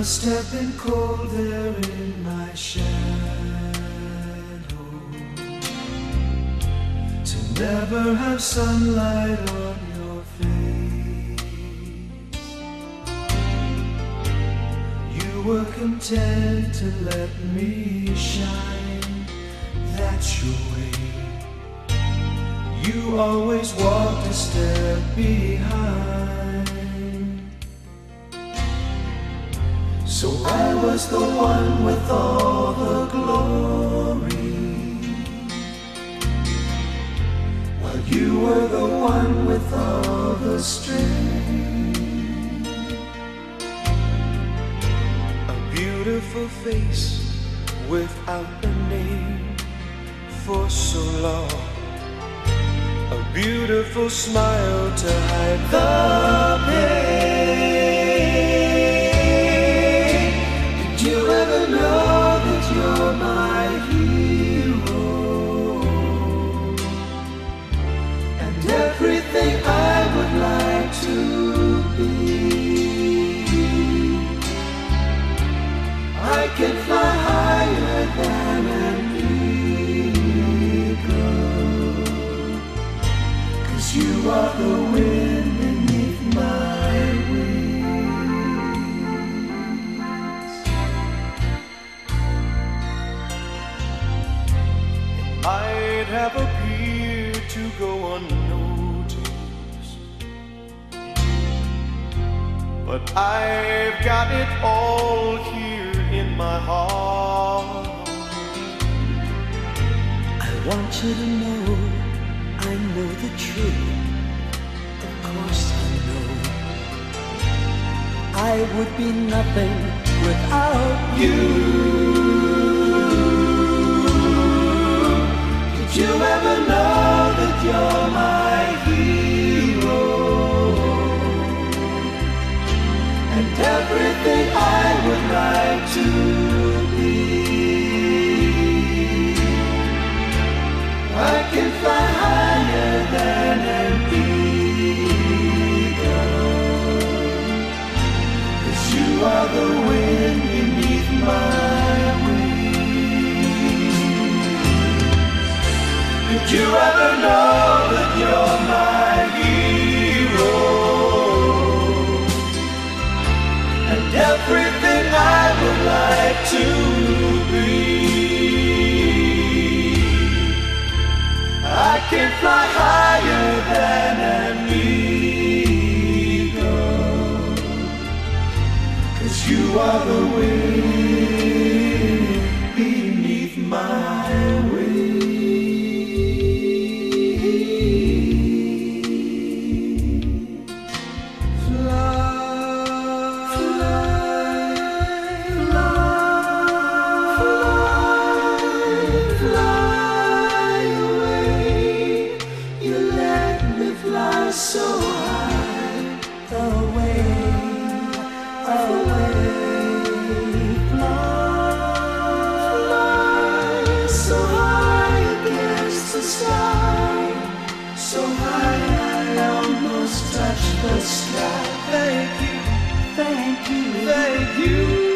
must have cold in my shadow to never have sunlight on your face. You were content to let me shine. That's your way. You always walked a step behind. So I was the one with all the glory, while you were the one with all the strength. A beautiful face without a name for so long. A beautiful smile to hide the pain. You are the wind beneath my wings. Might have appeared to go unnoticed, but I've got it all here in my heart. I want you to know I know the truth. Of course I know. I would be nothing without you. Did you ever know that you're my hero? And everything I Did you ever know that you're my hero? And everything I would like to be. I can fly higher than are the wind touch the sky. Thank you, thank you, thank you,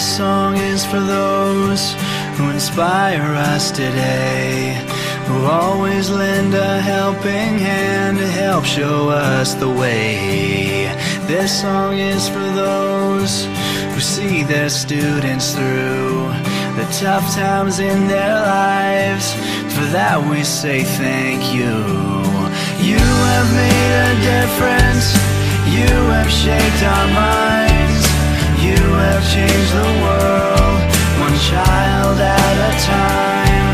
This song is for those who inspire us today, who always lend a helping hand to help show us the way. This song is for those who see their students through the tough times in their lives. For that we say thank you. You have made a difference. You have shaped our minds have changed the world. One child at a time.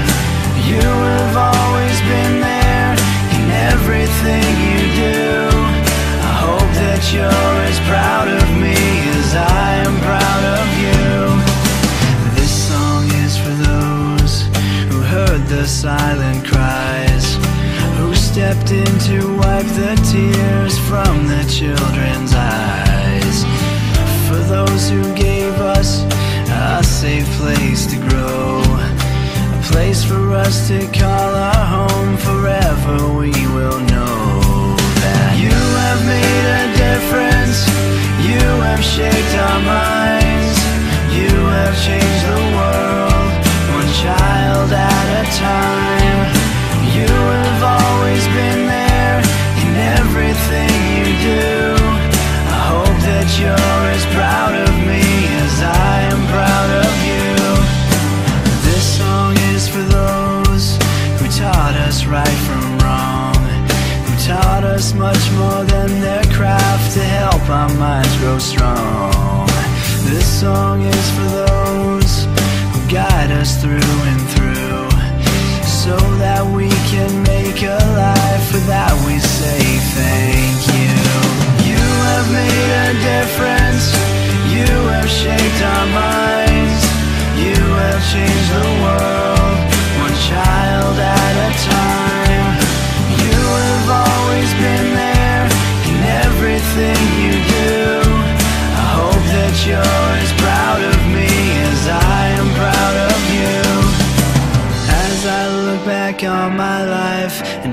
You have always been there In everything you do. I hope that you're as proud of me As I am proud of you. This song is for those Who heard the silent cries Who stepped in to wipe the tears From the children's for us to call our home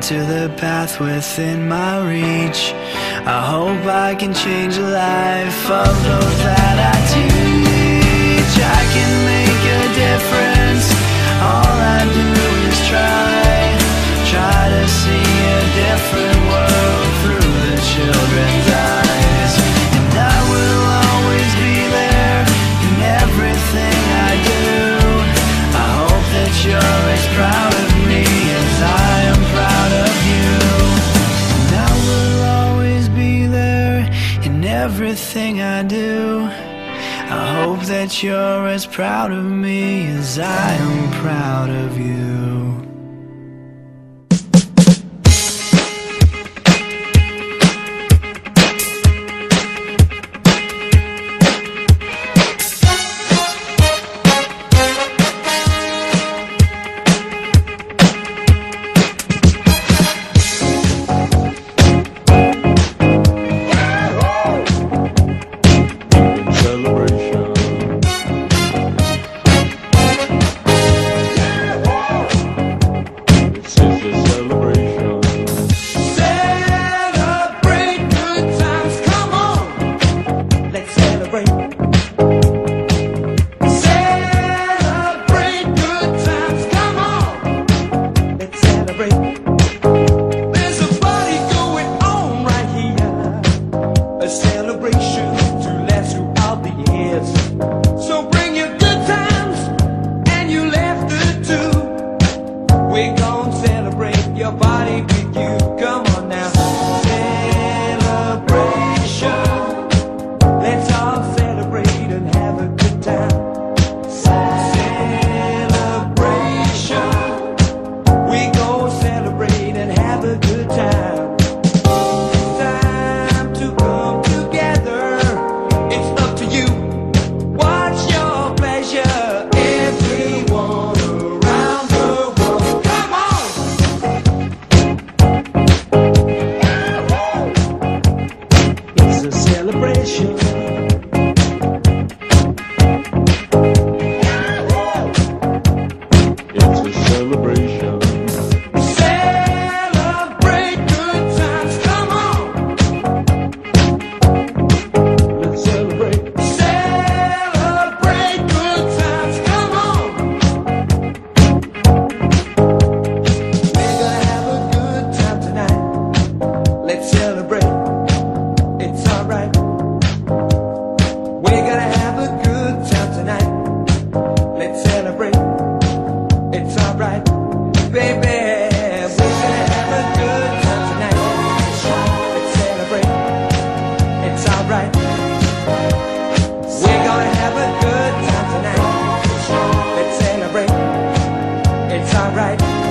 into the path within my reach. I hope I can change the life of those that I teach. I can make a difference. All I do is try, try to see a different world. I do. I hope that you're as proud of me as I am proud of you. We gon' celebrate your body with you. Come celebration. right.